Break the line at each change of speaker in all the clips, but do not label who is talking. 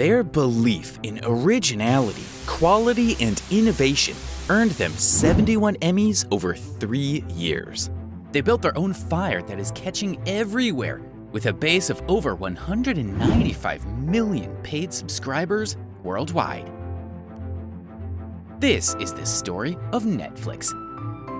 Their belief in originality, quality, and innovation earned them 71 Emmys over three years. They built their own fire that is catching everywhere with a base of over 195 million paid subscribers worldwide. This is the story of Netflix.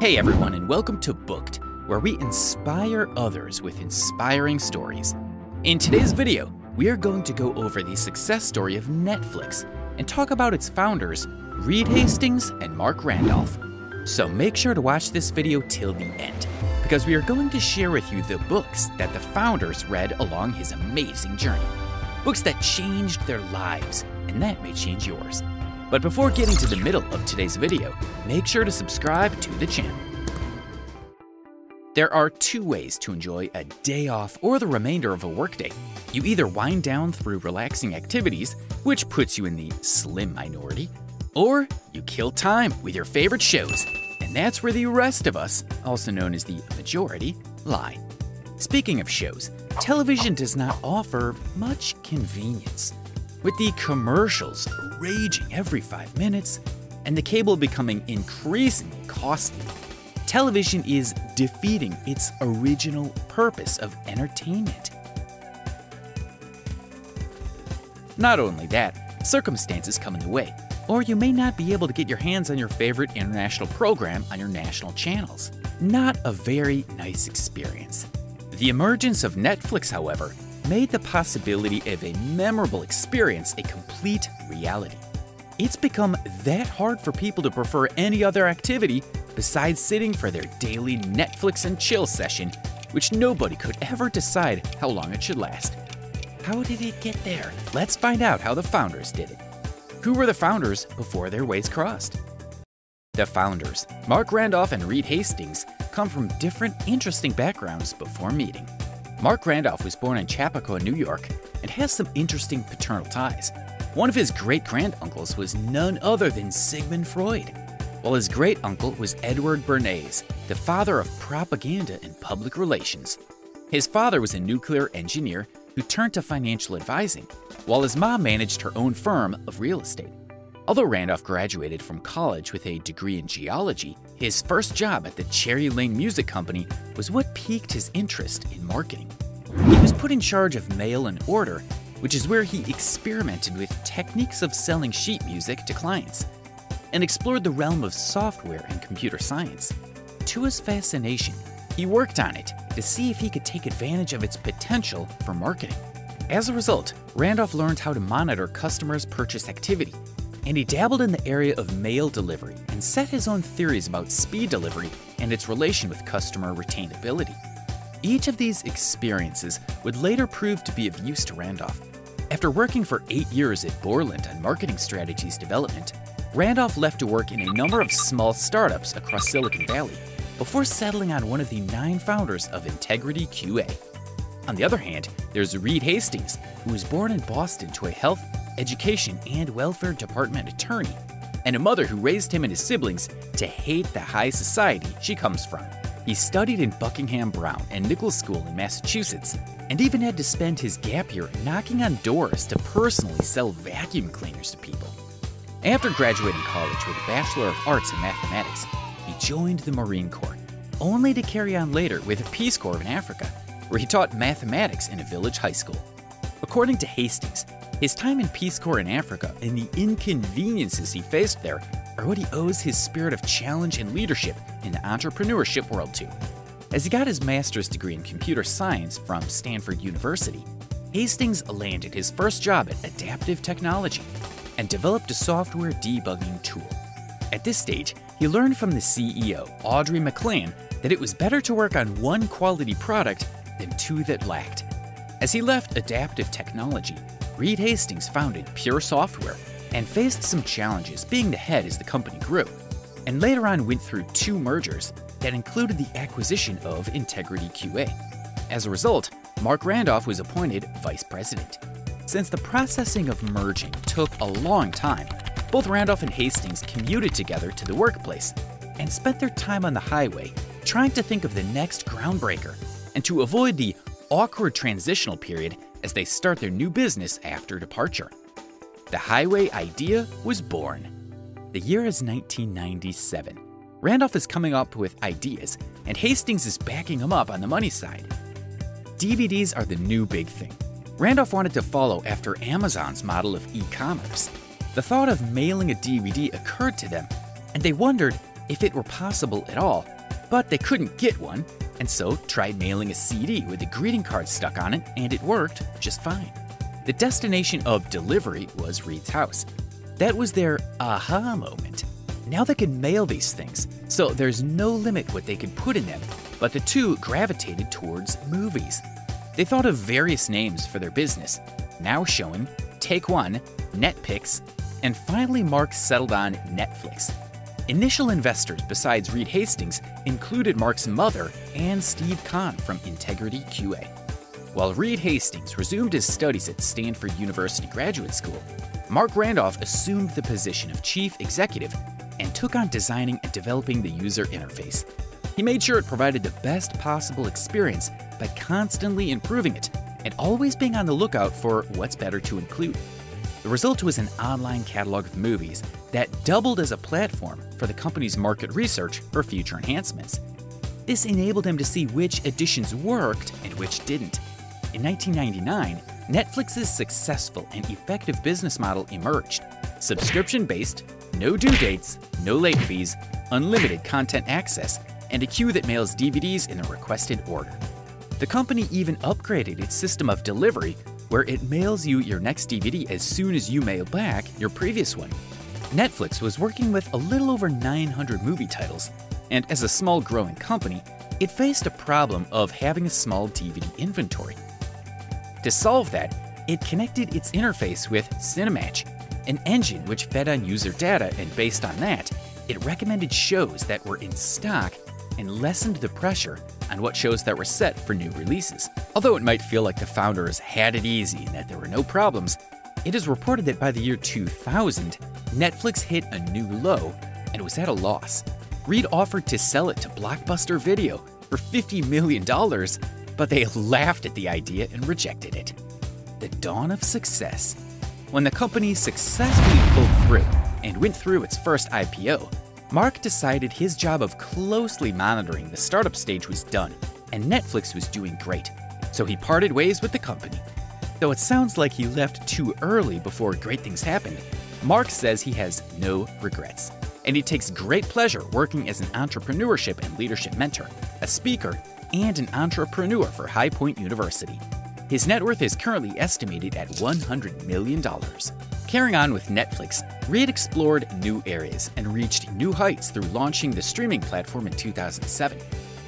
Hey everyone, and welcome to Booked, where we inspire others with inspiring stories. In today's video, we are going to go over the success story of Netflix and talk about its founders, Reed Hastings and Marc Randolph. So make sure to watch this video till the end, because we are going to share with you the books that the founders read along his amazing journey. Books that changed their lives, and that may change yours. But before getting to the middle of today's video, make sure to subscribe to the channel. There are two ways to enjoy a day off or the remainder of a workday. You either wind down through relaxing activities, which puts you in the slim minority, or you kill time with your favorite shows, and that's where the rest of us, also known as the majority, lie. Speaking of shows, television does not offer much convenience. With the commercials raging every five minutes and the cable becoming increasingly costly, television is defeating its original purpose of entertainment. Not only that, circumstances come in the way, or you may not be able to get your hands on your favorite international program on your national channels. Not a very nice experience. The emergence of Netflix, however, made the possibility of a memorable experience a complete reality. It's become that hard for people to prefer any other activity besides sitting for their daily Netflix and chill session, which nobody could ever decide how long it should last. How did it get there? Let's find out how the founders did it. Who were the founders before their ways crossed? The founders, Marc Randolph and Reed Hastings, come from different interesting backgrounds before meeting. Marc Randolph was born in Chappaqua, New York, and has some interesting paternal ties. One of his great granduncles was none other than Sigmund Freud, while his great uncle was Edward Bernays, the father of propaganda and public relations. His father was a nuclear engineer who turned to financial advising, while his mom managed her own firm of real estate. Although Randolph graduated from college with a degree in geology, his first job at the Cherry Lane Music Company was what piqued his interest in marketing. He was put in charge of mail and order, which is where he experimented with techniques of selling sheet music to clients and explored the realm of software and computer science. To his fascination, he worked on it to see if he could take advantage of its potential for marketing. As a result, Randolph learned how to monitor customers' purchase activity and he dabbled in the area of mail delivery and set his own theories about speed delivery and its relation with customer retainability. Each of these experiences would later prove to be of use to Randolph. After working for eight years at Borland on marketing strategies development, Randolph left to work in a number of small startups across Silicon Valley before settling on one of the nine founders of Integrity QA. On the other hand, there's Reed Hastings, who was born in Boston to a health education, and welfare department attorney, and a mother who raised him and his siblings to hate the high society she comes from. He studied in Buckingham Browne and Nichols School in Massachusetts, and even had to spend his gap year knocking on doors to personally sell vacuum cleaners to people. After graduating college with a Bachelor of Arts in Mathematics, he joined the Marine Corps, only to carry on later with a Peace Corps in Africa, where he taught mathematics in a village high school. According to Hastings, his time in Peace Corps in Africa and the inconveniences he faced there are what he owes his spirit of challenge and leadership in the entrepreneurship world to. As he got his master's degree in computer science from Stanford University, Hastings landed his first job at Adaptive Technology and developed a software debugging tool. At this stage, he learned from the CEO, Audrey MacLean, that it was better to work on one quality product than two that lacked. As he left Adaptive Technology, Reed Hastings founded Pure Software and faced some challenges being the head as the company grew, and later on went through two mergers that included the acquisition of Integrity QA. As a result, Marc Randolph was appointed vice president. Since the processing of merging took a long time, both Randolph and Hastings commuted together to the workplace and spent their time on the highway trying to think of the next groundbreaker and to avoid the awkward transitional period as they start their new business after departure. the highway idea was born. The year is 1997. Randolph is coming up with ideas, and Hastings is backing him up on the money side. DVDs are the new big thing. Randolph wanted to follow after Amazon's model of e commerce. The thought of mailing a DVD occurred to them, and they wondered if it were possible at all, but they couldn't get one, and so tried mailing a CD with a greeting card stuck on it, and it worked just fine. The destination of delivery was Reed's house. That was their aha moment. Now they can mail these things, so there's no limit what they could put in them, but the two gravitated towards movies. They thought of various names for their business, now showing Take One, NetPix, and finally Marc settled on Netflix. Initial investors besides Reed Hastings included Marc's mother and Steve Kahn from Integrity QA. While Reed Hastings resumed his studies at Stanford University Graduate School, Marc Randolph assumed the position of chief executive and took on designing and developing the user interface. He made sure it provided the best possible experience by constantly improving it and always being on the lookout for what's better to include. The result was an online catalog of movies that doubled as a platform for the company's market research for future enhancements. This enabled him to see which editions worked and which didn't. In 1999, Netflix's successful and effective business model emerged subscription based, no due dates, no late fees, unlimited content access, and a queue that mails DVDs in the requested order. The company even upgraded its system of delivery where it mails you your next DVD as soon as you mail back your previous one. Netflix was working with a little over 900 movie titles, and as a small growing company, it faced a problem of having a small DVD inventory. To solve that, it connected its interface with Cinematch, an engine which fed on user data, and based on that, it recommended shows that were in stock and lessened the pressure on what shows that were set for new releases. Although it might feel like the founders had it easy and that there were no problems, it is reported that by the year 2000, Netflix hit a new low and was at a loss. Reed offered to sell it to Blockbuster Video for $50 million, but they laughed at the idea and rejected it. The dawn of success. When the company successfully pulled through and went through its first IPO, Marc decided his job of closely monitoring the startup stage was done, and Netflix was doing great, so he parted ways with the company. Though it sounds like he left too early before great things happened, Marc says he has no regrets, and he takes great pleasure working as an entrepreneurship and leadership mentor, a speaker, and an entrepreneur for High Point University. His net worth is currently estimated at $100 million. Carrying on with Netflix, Reed explored new areas and reached new heights through launching the streaming platform in 2007.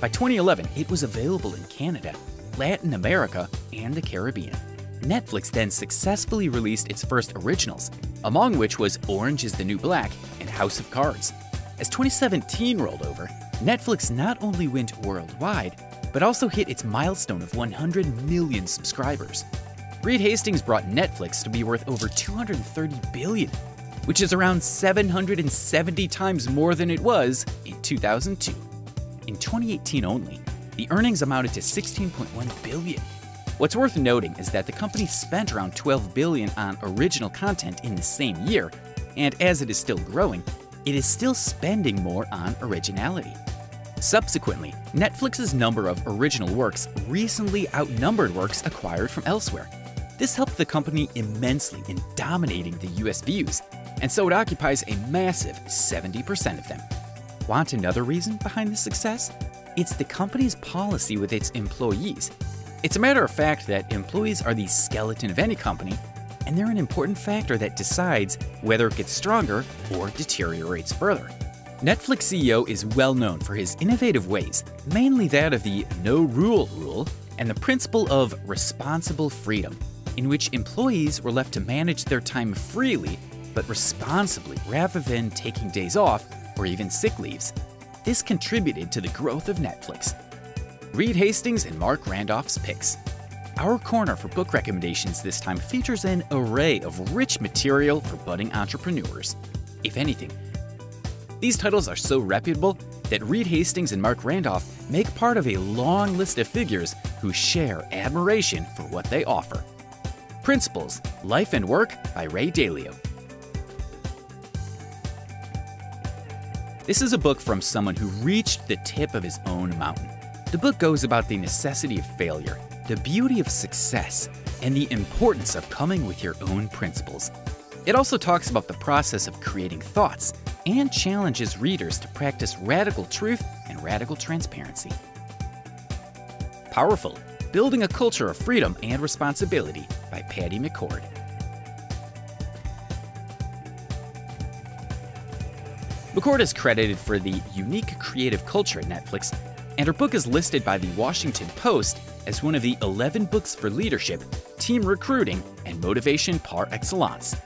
By 2011, it was available in Canada, Latin America, and the Caribbean. Netflix then successfully released its first originals, among which was Orange is the New Black and House of Cards. As 2017 rolled over, Netflix not only went worldwide, but also hit its milestone of 100 million subscribers. Reed Hastings brought Netflix to be worth over 230 billion, which is around 770 times more than it was in 2002. In 2018 only, the earnings amounted to 16.1 billion. What's worth noting is that the company spent around 12 billion on original content in the same year, and as it is still growing, it is still spending more on originality. Subsequently, Netflix's number of original works recently outnumbered works acquired from elsewhere. This helped the company immensely in dominating the US views, and so it occupies a massive 70% of them. Want another reason behind this success? It's the company's policy with its employees. It's a matter of fact that employees are the skeleton of any company, and they're an important factor that decides whether it gets stronger or deteriorates further. Netflix CEO is well known for his innovative ways, mainly that of the no rule rule and the principle of responsible freedom, in which employees were left to manage their time freely but responsibly rather than taking days off or even sick leaves. This contributed to the growth of Netflix. Reed Hastings and Marc Randolph's picks. Our corner for book recommendations this time features an array of rich material for budding entrepreneurs. If anything, these titles are so reputable that Reed Hastings and Marc Randolph make part of a long list of figures who share admiration for what they offer. Principles Life and Work by Ray Dalio. This is a book from someone who reached the tip of his own mountain. The book goes about the necessity of failure, the beauty of success, and the importance of coming with your own principles. It also talks about the process of creating thoughts and challenges readers to practice radical truth and radical transparency. Powerful Building a Culture of Freedom and Responsibility by Patty McCord. McCord is credited for the unique creative culture at Netflix, and her book is listed by the Washington Post as one of the 11 books for leadership, team recruiting, and motivation par excellence.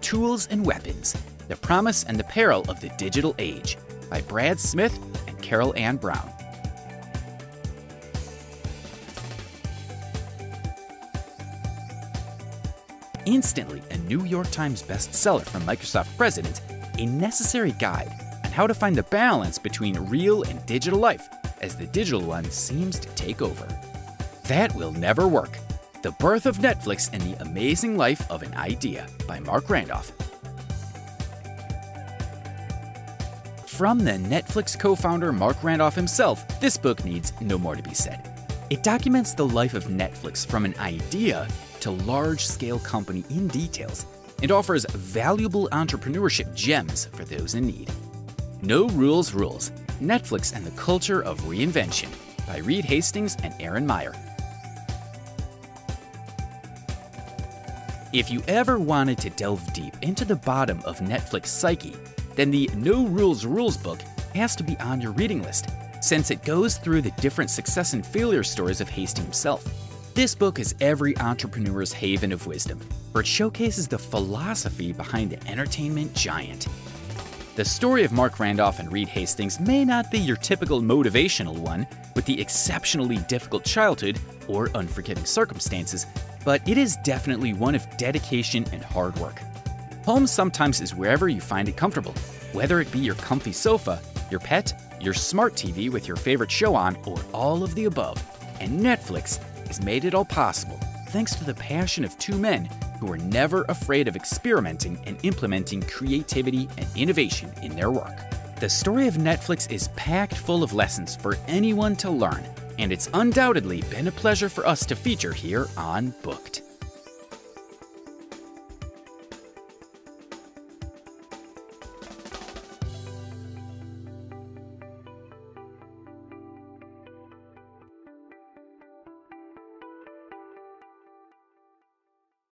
Tools and Weapons The Promise and the Peril of the Digital Age by Brad Smith and Carol Ann Browne. Instantly a New York Times bestseller from Microsoft President a necessary guide on how to find the balance between real and digital life as the digital one seems to take over. That will never work. The Birth of Netflix and the Amazing Life of an Idea by Marc Randolph. From the Netflix co founder Marc Randolph himself, this book needs no more to be said. It documents the life of Netflix from an idea to large scale company in details and offers valuable entrepreneurship gems for those in need. No Rules Rules Netflix and the Culture of Reinvention by Reed Hastings and Erin Meyer. If you ever wanted to delve deep into the bottom of Netflix psyche, then the No Rules Rules book has to be on your reading list, since it goes through the different success and failure stories of Hastings himself. This book is every entrepreneur's haven of wisdom, for it showcases the philosophy behind the entertainment giant. The story of Marc Randolph and Reed Hastings may not be your typical motivational one with the exceptionally difficult childhood or unforgiving circumstances, but it is definitely one of dedication and hard work. Home sometimes is wherever you find it comfortable, whether it be your comfy sofa, your pet, your smart TV with your favorite show on, or all of the above. And Netflix has made it all possible thanks to the passion of two men who were never afraid of experimenting and implementing creativity and innovation in their work. The story of Netflix is packed full of lessons for anyone to learn, and it's undoubtedly been a pleasure for us to feature here on Booked.